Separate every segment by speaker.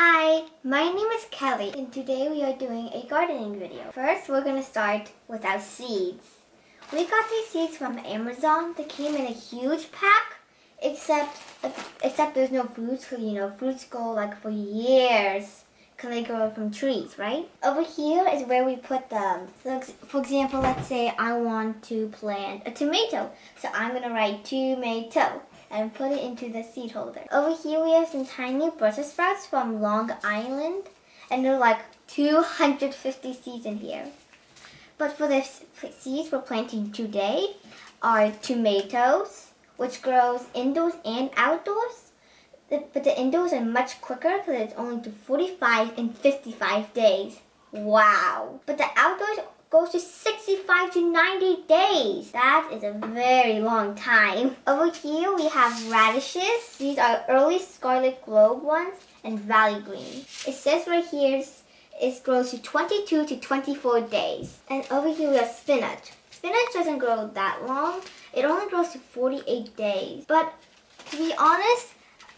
Speaker 1: Hi, my name is Kelly and today we are doing a gardening video. First, we're going to start with our seeds. We got these seeds from Amazon. They came in a huge pack, except except there's no fruits because you know fruits go like for years because they grow from trees, right? Over here is where we put them. So for example, let's say I want to plant a tomato. So I'm going to write tomato and put it into the seed holder. Over here we have some tiny Brussels sprouts from Long Island and there are like 250 seeds in here. But for the seeds we're planting today are tomatoes, which grows indoors and outdoors. But the indoors are much quicker because it's only to 45 and 55 days. Wow. But the outdoors goes to 65 to 90 days. That is a very long time. Over here we have radishes. These are early scarlet globe ones and valley green. It says right here it grows to 22 to 24 days. And over here we have spinach. Spinach doesn't grow that long. It only grows to 48 days. But to be honest,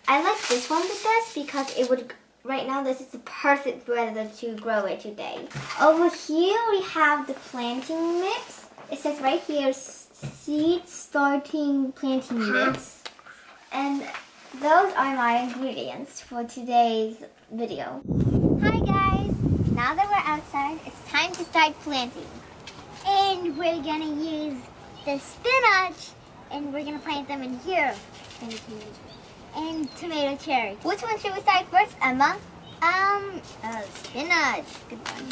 Speaker 1: I like this one the best because it would right now this is the perfect weather to grow it today. Over here we have the planting mix. It says right here seed starting planting mix. And those are my ingredients for today's video. Hi guys! Now that we're outside, it's time to start planting.
Speaker 2: And we're gonna use the spinach and we're gonna plant them in here and tomato cherry.
Speaker 1: Which one should we start first, Emma?
Speaker 2: Um,
Speaker 1: uh, spinach. Good one.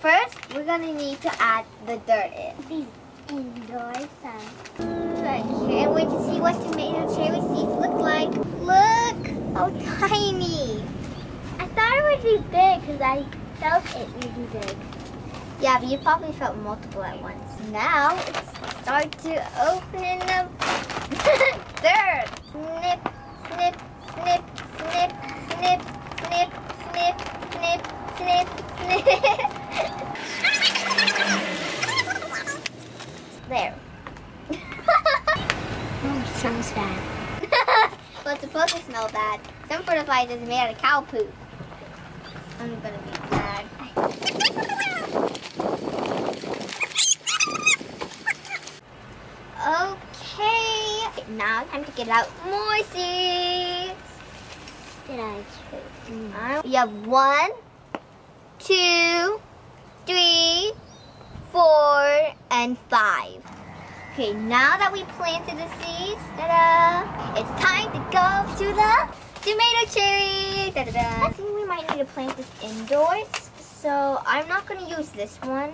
Speaker 1: First, we're gonna need to add the dirt in.
Speaker 2: These indoors.
Speaker 1: I can't wait to see what tomato cherry seeds look like. Look how tiny.
Speaker 2: I thought it would be big because I felt it would be big.
Speaker 1: Yeah, but you probably felt multiple at once. Now, it's start to open up dirt. There.
Speaker 2: oh, it smells bad.
Speaker 1: well, it's supposed to smell bad. Some fertilizer is made out of cow poop. I'm gonna be mad. Okay, now time to get out more seeds.
Speaker 2: Did I
Speaker 1: choose? We have one, and five. Okay, now that we planted the seeds, it's time to go to the tomato cherry. Da -da -da. I think we might need to plant this indoors, so I'm not going to use this one,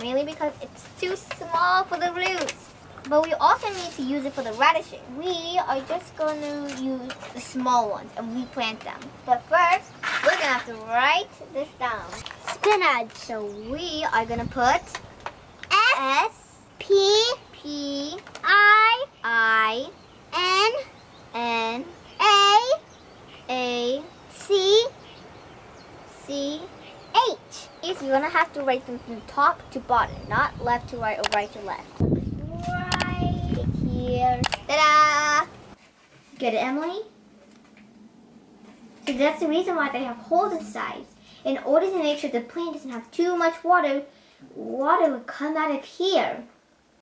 Speaker 1: mainly because it's too small for the roots. But we also need to use it for the radishes. We are just going to use the small ones and we plant them. But first, we're going to have to write this down.
Speaker 2: Spinach.
Speaker 1: So we are going to put
Speaker 2: S, P
Speaker 1: P
Speaker 2: I
Speaker 1: I
Speaker 2: N
Speaker 1: N
Speaker 2: A
Speaker 1: A
Speaker 2: C
Speaker 1: C
Speaker 2: H.
Speaker 1: You're going to have to write them from top to bottom, not left to right or right to left Right here. Ta-da! Get it, Emily? So that's the reason why they have holes inside. In order to make sure the plant doesn't have too much water, water will come out of here.